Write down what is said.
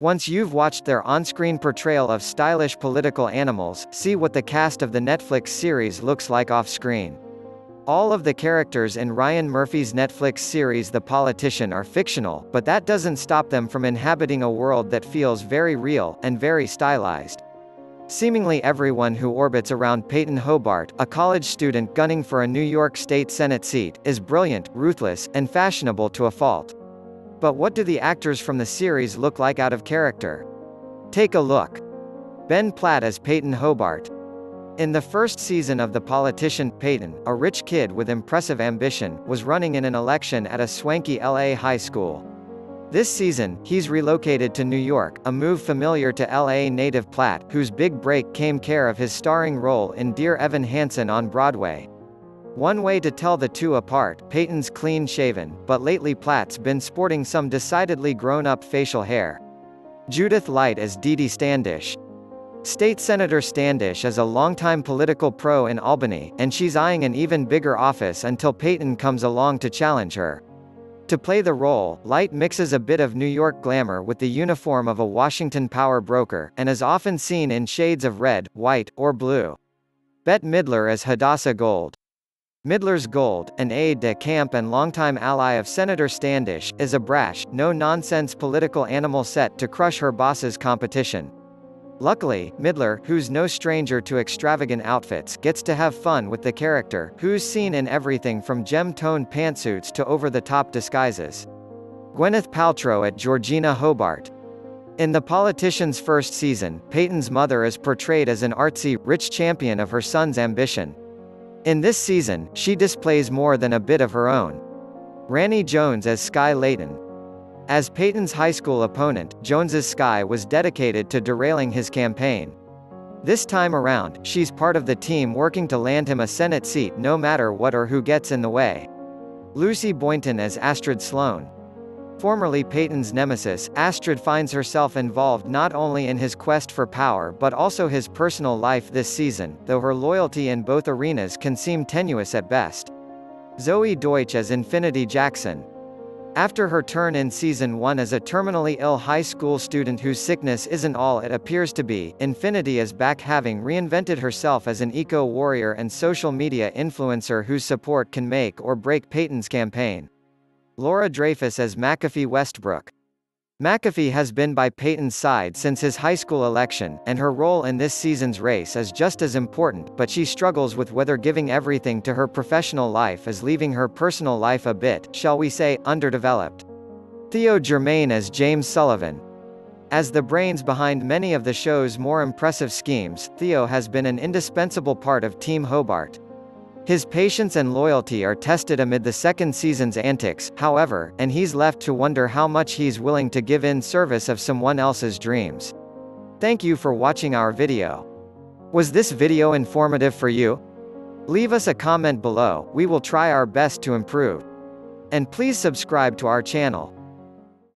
Once you've watched their on-screen portrayal of stylish political animals, see what the cast of the Netflix series looks like off-screen. All of the characters in Ryan Murphy's Netflix series The Politician are fictional, but that doesn't stop them from inhabiting a world that feels very real, and very stylized. Seemingly everyone who orbits around Payton Hobart, a college student gunning for a New York State Senate seat, is brilliant, ruthless, and fashionable to a fault. But what do the actors from the series look like out of character? Take a look. Ben Platt as Payton Hobart. In the first season of The Politician, Payton, a rich kid with impressive ambition, was running in an election at a swanky LA high school. This season, he's relocated to New York, a move familiar to LA native Platt, whose big break came care of his starring role in Dear Evan Hansen on Broadway. One way to tell the two apart, Payton's clean-shaven, but lately Platt's been sporting some decidedly grown-up facial hair. Judith Light as Dede Standish. State Senator Standish is a longtime political pro in Albany, and she's eyeing an even bigger office until Payton comes along to challenge her. To play the role, Light mixes a bit of New York glamour with the uniform of a Washington power broker, and is often seen in shades of red, white, or blue. Bette Midler as Hadassah Gold. Midler's Gold, an aide-de-camp and longtime ally of Senator Standish, is a brash, no-nonsense political animal set to crush her boss's competition. Luckily, Midler, who's no stranger to extravagant outfits, gets to have fun with the character, who's seen in everything from gem-toned pantsuits to over-the-top disguises. Gwyneth Paltrow at Georgina Hobart. In The Politician's first season, Payton's mother is portrayed as an artsy, rich champion of her son's ambition. In this season, she displays more than a bit of her own. Rahne Jones as Skye Leighton. As Payton's high school opponent, Jones's Skye was dedicated to derailing his campaign. This time around, she's part of the team working to land him a Senate seat no matter what or who gets in the way. Lucy Boynton as Astrid Sloan. Formerly Payton's nemesis, Astrid finds herself involved not only in his quest for power but also his personal life this season, though her loyalty in both arenas can seem tenuous at best. Zoey Deutch as Infinity Jackson. After her turn in season 1 as a terminally ill high school student whose sickness isn't all it appears to be, Infinity is back having reinvented herself as an eco-warrior and social media influencer whose support can make or break Payton's campaign. Laura Dreyfuss as McAfee Westbrook. McAfee has been by Payton's side since his high school election, and her role in this season's race is just as important, but she struggles with whether giving everything to her professional life is leaving her personal life a bit, shall we say, underdeveloped. Theo Germaine as James Sullivan. As the brains behind many of the show's more impressive schemes, Theo has been an indispensable part of Team Hobart. His patience and loyalty are tested amid the second season's antics, however, and he's left to wonder how much he's willing to give in service of someone else's dreams. Thank you for watching our video. Was this video informative for you? Leave us a comment below, we will try our best to improve. And please subscribe to our channel.